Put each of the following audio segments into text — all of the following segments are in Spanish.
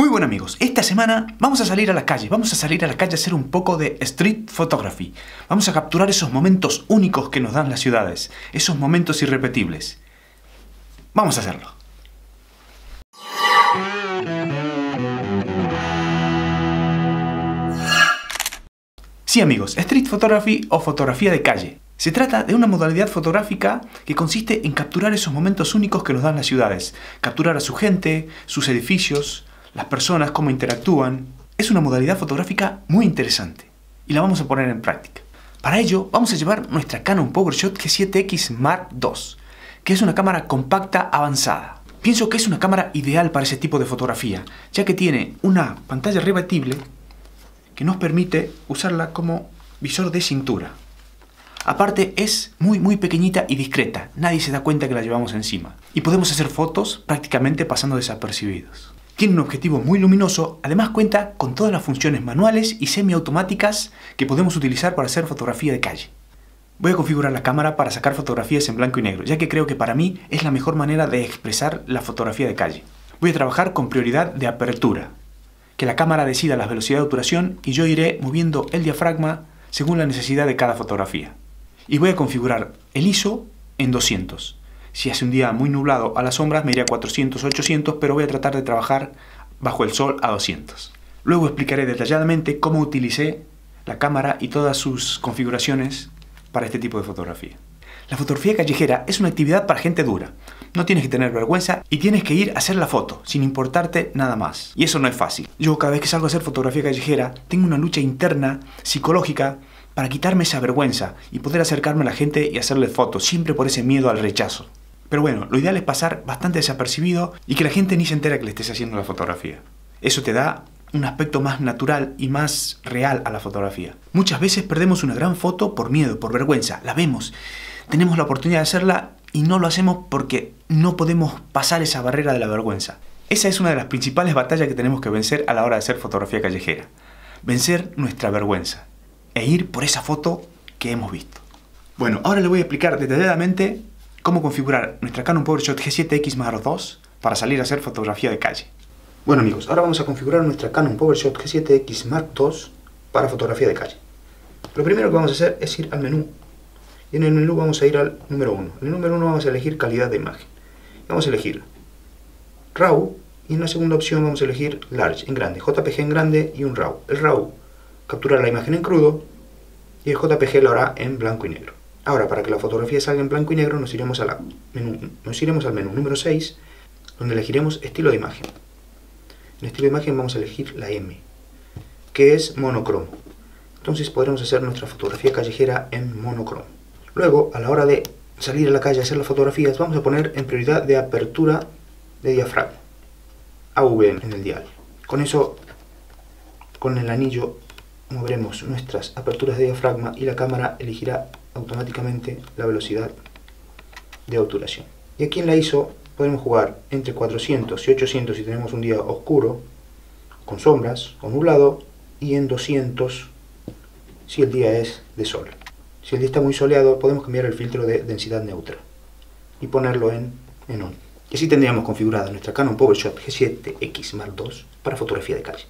Muy bueno amigos, esta semana vamos a salir a la calle, vamos a salir a la calle a hacer un poco de street photography. Vamos a capturar esos momentos únicos que nos dan las ciudades, esos momentos irrepetibles. Vamos a hacerlo. Sí amigos, street photography o fotografía de calle. Se trata de una modalidad fotográfica que consiste en capturar esos momentos únicos que nos dan las ciudades, capturar a su gente, sus edificios, las personas, cómo interactúan. Es una modalidad fotográfica muy interesante y la vamos a poner en práctica. Para ello vamos a llevar nuestra Canon PowerShot G7X Mark II, que es una cámara compacta avanzada. Pienso que es una cámara ideal para ese tipo de fotografía, ya que tiene una pantalla rebatible que nos permite usarla como visor de cintura. Aparte es muy muy pequeñita y discreta, nadie se da cuenta que la llevamos encima. Y podemos hacer fotos prácticamente pasando desapercibidos. Tiene un objetivo muy luminoso, además cuenta con todas las funciones manuales y semiautomáticas que podemos utilizar para hacer fotografía de calle. Voy a configurar la cámara para sacar fotografías en blanco y negro, ya que creo que para mí es la mejor manera de expresar la fotografía de calle. Voy a trabajar con prioridad de apertura, que la cámara decida la velocidad de obturación y yo iré moviendo el diafragma según la necesidad de cada fotografía. Y voy a configurar el ISO en 200. Si hace un día muy nublado a las sombras me iré a 400, 800, pero voy a tratar de trabajar bajo el sol a 200. Luego explicaré detalladamente cómo utilicé la cámara y todas sus configuraciones para este tipo de fotografía. La fotografía callejera es una actividad para gente dura. No tienes que tener vergüenza y tienes que ir a hacer la foto, sin importarte nada más. Y eso no es fácil. Yo cada vez que salgo a hacer fotografía callejera, tengo una lucha interna, psicológica, para quitarme esa vergüenza y poder acercarme a la gente y hacerle fotos, siempre por ese miedo al rechazo. Pero bueno, lo ideal es pasar bastante desapercibido y que la gente ni se entera que le estés haciendo la fotografía. Eso te da un aspecto más natural y más real a la fotografía. Muchas veces perdemos una gran foto por miedo, por vergüenza. La vemos tenemos la oportunidad de hacerla y no lo hacemos porque no podemos pasar esa barrera de la vergüenza. Esa es una de las principales batallas que tenemos que vencer a la hora de hacer fotografía callejera. Vencer nuestra vergüenza e ir por esa foto que hemos visto. Bueno, ahora le voy a explicar detalladamente cómo configurar nuestra Canon PowerShot G7X Mark II para salir a hacer fotografía de calle. Bueno amigos, ahora vamos a configurar nuestra Canon PowerShot G7X Mark II para fotografía de calle. Lo primero que vamos a hacer es ir al menú y en el menú vamos a ir al número 1. En el número 1 vamos a elegir calidad de imagen. Vamos a elegir RAW y en la segunda opción vamos a elegir Large en grande, JPG en grande y un RAW. El RAW captura la imagen en crudo y el JPG lo hará en blanco y negro. Ahora, para que la fotografía salga en blanco y negro, nos iremos, al menú número 6, donde elegiremos estilo de imagen. En estilo de imagen vamos a elegir la M, que es monocromo. Entonces podremos hacer nuestra fotografía callejera en monocromo. Luego, a la hora de salir a la calle a hacer las fotografías, vamos a poner en prioridad de apertura de diafragma, AV en el dial. Con eso, con el anillo, moveremos nuestras aperturas de diafragma y la cámara elegirá automáticamente la velocidad de obturación. Y aquí en la ISO podemos jugar entre 400 y 800 si tenemos un día oscuro, con sombras o nublado, y en 200 si el día es de sol. Si el día está muy soleado, podemos cambiar el filtro de densidad neutra y ponerlo en, en on. Y así tendríamos configurada nuestra Canon PowerShot G7X Mark II para fotografía de calle.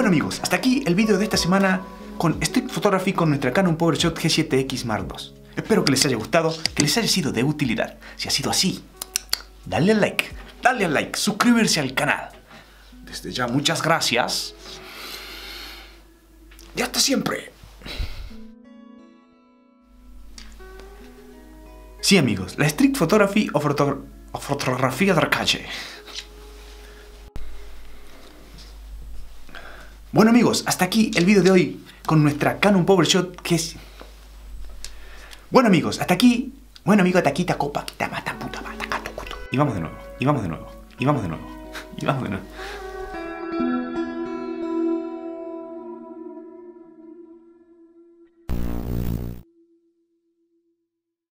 Bueno amigos, hasta aquí el vídeo de esta semana con Street Photography con nuestra Canon PowerShot G7X Mark II. Espero que les haya gustado, que les haya sido de utilidad. Si ha sido así, dale al like, dale al like, suscribirse al canal. Desde ya, muchas gracias. Y hasta siempre. Sí, amigos, la street photography o, foto o fotografía de calle. Bueno amigos, hasta aquí el vídeo de hoy con nuestra Canon PowerShot que es... Bueno amigos, hasta aquí... Bueno amigo, hasta aquí copa, ta mata puta mata, Y vamos de nuevo, y vamos de nuevo, y vamos de nuevo, y vamos de nuevo.